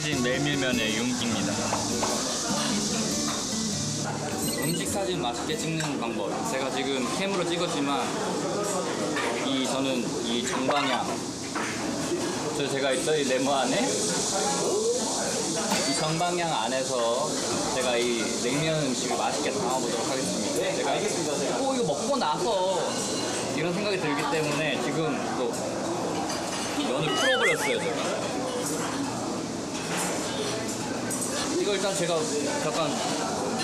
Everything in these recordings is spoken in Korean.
프라이진 메밀면의 윤기입니다. 음식 사진 맛있게 찍는 방법. 제가 지금 캠으로 찍었지만 이 저는 이 정방향 저 제가 있던 이 네모 안에 이 정방향 안에서 제가 이 냉면 음식을 맛있게 담아보도록 하겠습니다. 제가 오 이거 먹고 나서 이런 생각이 들기 때문에 지금 또 면을 풀어버렸어요 제가. 이거 일단 제가 약간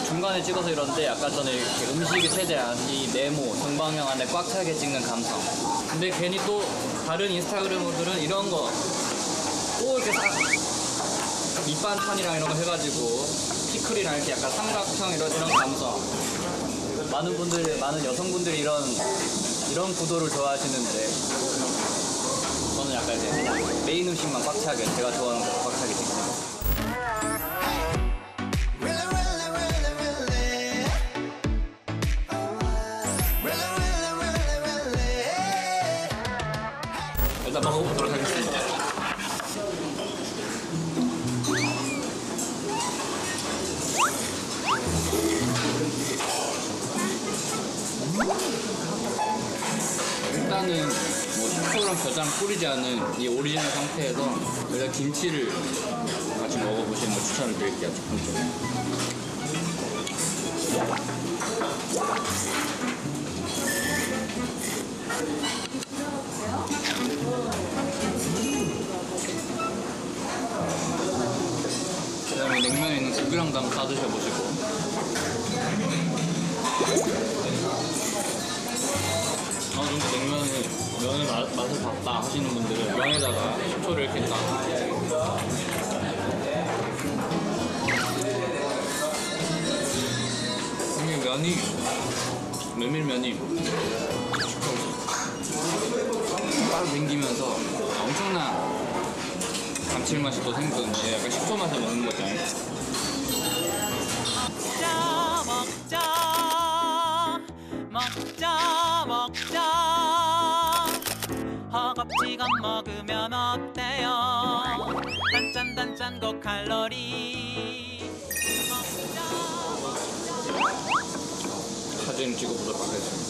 중간에 찍어서 이런데 아까 전에 이렇게 음식이 최대한 이 네모 정방향 안에 꽉 차게 찍는 감성. 근데 괜히 또 다른 인스타그램들은 이런 거 또 이렇게 사, 밑반찬이랑 이런 거 해가지고 피클이랑 이렇게 약간 삼각형 이런, 이런 감성. 많은 분들 많은 여성분들이 이런 이런 구도를 좋아하시는데 저는 약간 이제 메인 음식만 꽉 차게 제가 좋아하는 거 꽉 차게 일단 먹어보도록 하겠습니다. 일단은 뭐 식초랑 겨장 뿌리지 않은 이 오리지널 상태에서 일단 김치를 같이 먹어보시는 걸 추천을 드릴게요. 첫 번째. 고기랑도 한번 싸드셔보시고 어느 정도 냉면을 면의 맛, 맛을 봤다 하시는 분들은 면에다가 식초를 이렇게 딱 이게 면이 메밀면이 빠르 당기면서 엄청난 감칠맛이 또 생기거든요. 약간 식초 맛을 먹는 먹자 먹자. 먹자 먹자 허겁지겁 먹으면 어때요? 단짠 단짠 고칼로리. 먹자. 사진 찍어보도록 하겠습니다.